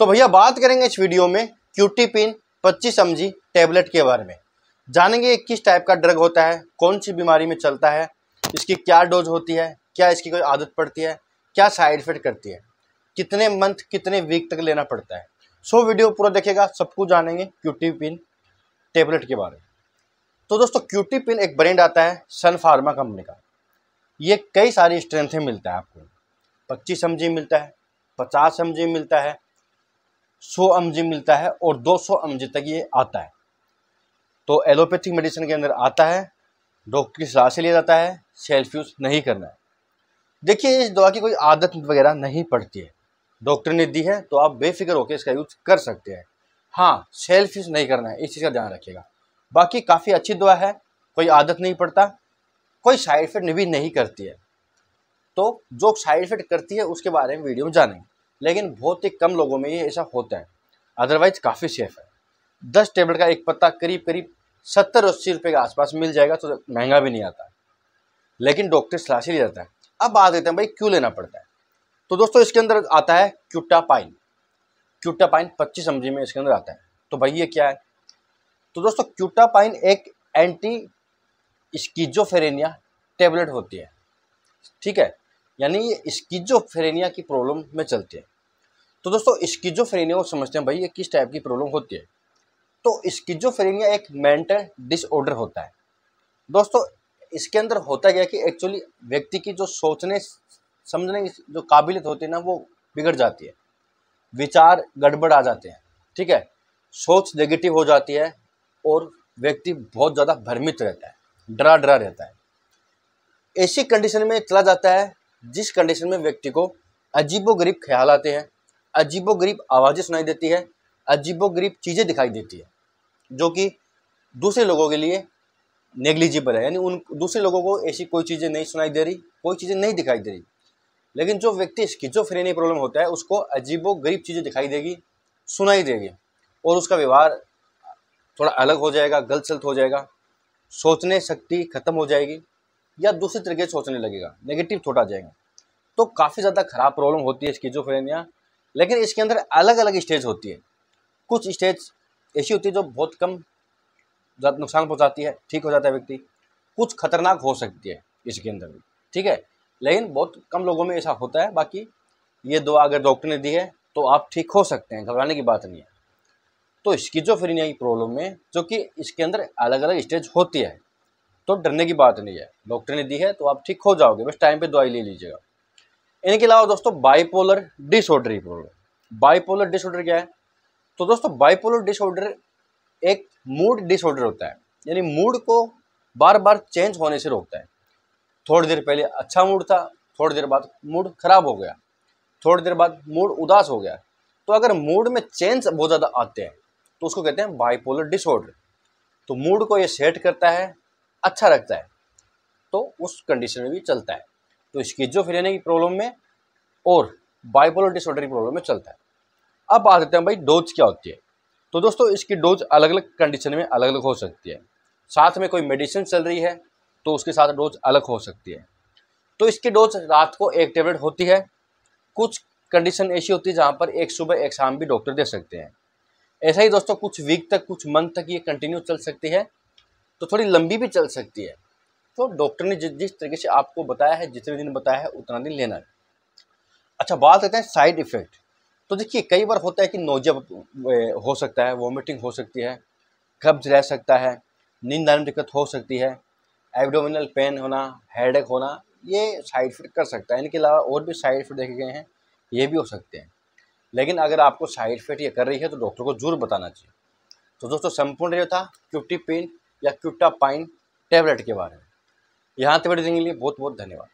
तो भैया बात करेंगे इस वीडियो में क्यूटी पिन पच्चीस एम टैबलेट के बारे में। जानेंगे किस टाइप का ड्रग होता है, कौन सी बीमारी में चलता है, इसकी क्या डोज होती है, क्या इसकी कोई आदत पड़ती है, क्या साइड इफ़ेक्ट करती है, कितने मंथ, कितने वीक तक लेना पड़ता है। सो वीडियो पूरा देखेगा सब कुछ जानेंगे क्यूटी पिन टेबलेट के बारे में। तो दोस्तों क्यूटी पिन एक ब्रांड आता है सन फार्मा कंपनी का। ये कई सारी स्ट्रेंथ मिलता है आपको। पच्चीस एम मिलता है, पचास एम मिलता है सौ एम मिलता है और दो सौ तक ये आता है। तो एलोपैथिक मेडिसिन के अंदर आता है, डॉक्टर की सलाह से लिया जाता है, सेल्फ यूज़ नहीं करना है। देखिए, इस दवा की कोई आदत वगैरह नहीं पड़ती है। डॉक्टर ने दी है तो आप बेफिक्र होकर इसका यूज़ कर सकते हैं। हाँ सेल्फ यूज़ नहीं करना है, इस चीज़ का ध्यान रखिएगा। बाकी काफ़ी अच्छी दवा है, कोई आदत नहीं पड़ता, कोई साइड इफ़ेक्ट भी नहीं करती है। तो जो साइड इफ़ेक्ट करती है, उसके बारे में वीडियो में जानेंगे। लेकिन बहुत ही कम लोगों में ये ऐसा होता है। अदरवाइज़ काफ़ी सेफ़ है। दस टेबलेट का एक पत्ता करीब करीब सत्तर अस्सी रुपये के आसपास मिल जाएगा तो महँगा भी नहीं आता। लेकिन डॉक्टर सलाह से लिया जाता है। अब बात देते हैं भाई क्यों लेना पड़ता है? तो दोस्तों इसके अंदर आता है क्यूटापाइन क्यूटापाइन पच्चीस एम में इसके अंदर आता है। तो भाई ये क्या है? तो दोस्तों क्यूटापाइन एक एंटी स्कीजोफेरेनिया टेबलेट होती है। ठीक है? यानी ये स्कीजोफेरेनिया की प्रॉब्लम में चलती है। तो दोस्तों स्कीजोफेरेनिया को समझते हैं भाई, ये किस टाइप की प्रॉब्लम होती है? तो स्कीजोफेरेनिया एक मेंटल डिसऑर्डर होता है। दोस्तों, इसके अंदर होता क्या कि एक्चुअली व्यक्ति की जो सोचने, समझने की जो काबिलियत होती है ना, वो बिगड़ जाती है। विचार गड़बड़ आ जाते हैं, ठीक है? सोच नेगेटिव हो जाती है और व्यक्ति बहुत ज़्यादा भ्रमित रहता है डरा डरा रहता है। ऐसी कंडीशन में चला जाता है, जिस कंडीशन में व्यक्ति को अजीबो गरीब ख्याल आते हैं अजीबो गरीब आवाज़ें सुनाई देती है अजीबो गरीब चीज़ें दिखाई देती है, जो कि दूसरे लोगों के लिए नेग्लिजिबल है। यानी उन दूसरे लोगों को ऐसी कोई चीज़ें नहीं सुनाई दे रही, कोई चीज़ें नहीं दिखाई दे रही। लेकिन जो व्यक्ति स्किजोफ्रेनी प्रॉब्लम होता है, उसको अजीबो गरीब चीज़ें दिखाई देगी, सुनाई देगी, और उसका व्यवहार थोड़ा अलग हो जाएगा गलत सलत हो जाएगा, सोचने शक्ति खत्म हो जाएगी, या दूसरे तरीके से सोचने लगेगा नेगेटिव थोड़ा जाएगा। तो काफ़ी ज़्यादा ख़राब प्रॉब्लम होती है स्किजोफ्रेनिया लेकिन इसके अंदर अलग अलग स्टेज होती है। कुछ स्टेज ऐसी होती है जो बहुत कम नुकसान पहुंचाती है, ठीक हो जाता है व्यक्ति। कुछ खतरनाक हो सकती है इसके अंदर भी, ठीक है? लेकिन बहुत कम लोगों में ऐसा होता है। बाकी ये दवा अगर डॉक्टर ने दी है तो आप ठीक हो सकते हैं, घबराने की बात नहीं है। तो इसकी स्किजोफ्रेनिया की प्रॉब्लम में, जो कि इसके अंदर अलग अलग स्टेज होती है तो डरने की बात नहीं है। डॉक्टर ने दी है तो आप ठीक हो जाओगे। बस टाइम पे दवाई ले लीजिएगा। इनके अलावा दोस्तों बाइपोलर डिसऑर्डर की प्रॉब्लम बाइपोलर डिसऑर्डर क्या है? तो दोस्तों बाइपोलर डिसऑर्डर एक मूड डिसऑर्डर होता है। यानी मूड को बार बार चेंज होने से रोकता है। थोड़ी देर पहले अच्छा मूड था, थोड़ी देर बाद मूड खराब हो गया, थोड़ी देर बाद मूड उदास हो गया। तो अगर मूड में चेंज बहुत ज़्यादा आते हैं तो उसको कहते हैं बाइपोलर डिसऑर्डर। तो मूड को ये सेट करता है अच्छा रखता है तो उस कंडीशन में भी चलता है। तो स्किजोफ्रेनिया की प्रॉब्लम में और बाइपोलर डिसऑर्डर की प्रॉब्लम में चलता है। अब आ करते हैं भाई डोज क्या होती है। तो दोस्तों, इसकी डोज अलग अलग कंडीशन में अलग अलग हो सकती है। साथ में कोई मेडिसिन चल रही है तो उसके साथ डोज अलग हो सकती है। तो इसकी डोज रात को एक टेबलेट होती है। कुछ कंडीशन ऐसी होती है जहाँ पर एक सुबह, एक शाम भी डॉक्टर दे सकते हैं। ऐसा ही दोस्तों, कुछ वीक तक, कुछ मंथ तक ये कंटिन्यू चल सकती है। तो थोड़ी लंबी भी चल सकती है। तो डॉक्टर ने जिस जिस तरीके से आपको बताया है, जितने दिन बताया है, उतना दिन लेना है। अच्छा बात करते हैं साइड इफ़ेक्ट तो देखिए, कई बार होता है कि नोजब हो सकता है वॉमिटिंग हो सकती है, कब्ज रह सकता है, नींद आने में दिक्कत हो सकती है एब्डोमिनल पेन होना हेडेक होना, ये साइड इफ़ेक्ट कर सकता है। इनके अलावा और भी साइड इफ़ेक्ट देखे गए हैं, ये भी हो सकते हैं। लेकिन अगर आपको साइड इफ़ेक्ट ये कर रही है तो डॉक्टर को ज़रूर बताना चाहिए। तो दोस्तों, संपूर्ण जो था क्यूटी पेन या क्यूटा पाइन टैबलेट के बारे में। यहाँ तक वीडियो के लिए बहुत बहुत धन्यवाद।